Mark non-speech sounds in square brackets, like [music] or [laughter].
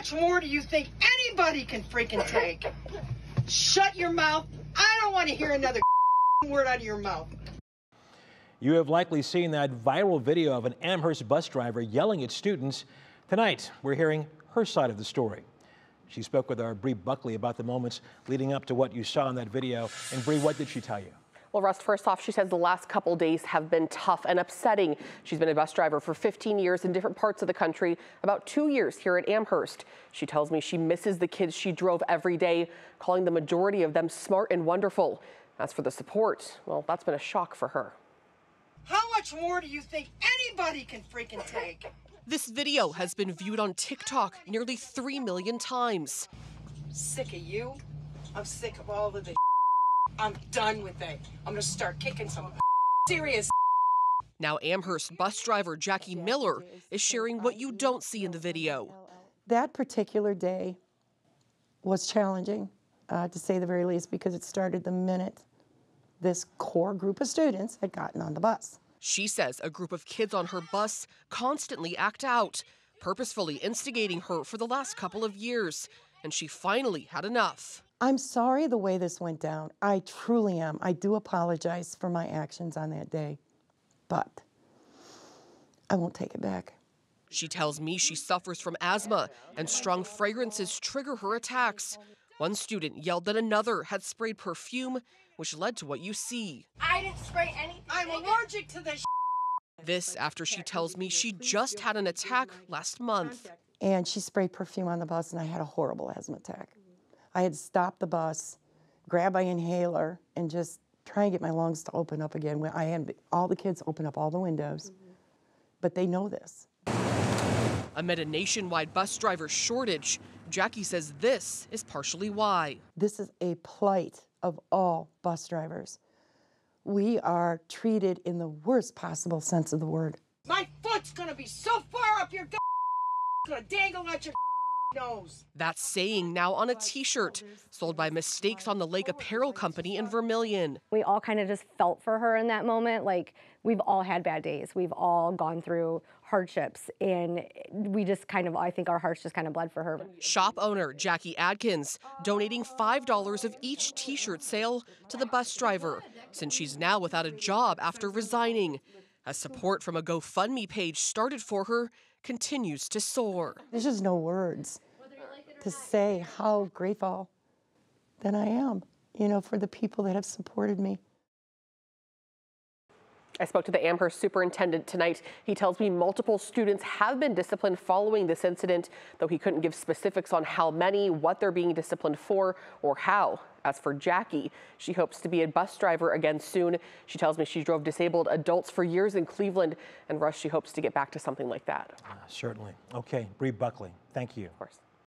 much more do you think anybody can freaking take? Shut your mouth. I don't want to hear another [laughs] word out of your mouth. You have likely seen that viral video of an Amherst bus driver yelling at students. Tonight, we're hearing her side of the story. She spoke with our Bri Buckley about the moments leading up to what you saw in that video. And Bri, what did she tell you? Well, Russ, first off, she says the last couple days have been tough and upsetting. She's been a bus driver for 15 years in different parts of the country, about two years here at Amherst. She tells me she misses the kids she drove every day, calling the majority of them smart and wonderful. As for the support, well, that's been a shock for her. How much more do you think anybody can freaking take? This video has been viewed on TikTok nearly 3 million times. Sick of you. I'm sick of all of this. I'm done with it. I'm gonna start kicking some serious. Now, Amherst bus driver Jackie Miller is sharing what you don't see in the video. That particular day was challenging, uh, to say the very least, because it started the minute this core group of students had gotten on the bus. She says a group of kids on her bus constantly act out, purposefully instigating her for the last couple of years, and she finally had enough. I'm sorry the way this went down. I truly am. I do apologize for my actions on that day, but I won't take it back. She tells me she suffers from asthma and strong fragrances trigger her attacks. One student yelled that another had sprayed perfume, which led to what you see. I didn't spray anything. I'm allergic to this. This after she tells me she just had an attack last month. And she sprayed perfume on the bus, and I had a horrible asthma attack. I had to stop the bus, grab my inhaler, and just try and get my lungs to open up again. I had all the kids open up all the windows, but they know this. Amid a nationwide bus driver shortage, Jackie says this is partially why. This is a plight of all bus drivers. We are treated in the worst possible sense of the word. My foot's gonna be so far up your gonna dangle out your nose. That saying now on a t shirt sold by Mistakes on the Lake Apparel Company in Vermilion. We all kind of just felt for her in that moment. Like, we've all had bad days. We've all gone through hardships. And we just kind of, I think our hearts just kind of bled for her. Shop owner Jackie Adkins donating $5 of each t shirt sale to the bus driver since she's now without a job after resigning. As support from a GoFundMe page started for her continues to soar. There's just no words to say how grateful that I am, you know, for the people that have supported me. I spoke to the Amherst superintendent tonight. He tells me multiple students have been disciplined following this incident, though he couldn't give specifics on how many, what they're being disciplined for, or how. As for Jackie, she hopes to be a bus driver again soon. She tells me she drove disabled adults for years in Cleveland, and Russ, she hopes to get back to something like that. Uh, certainly. Okay, Bri Buckley, thank you. Of course.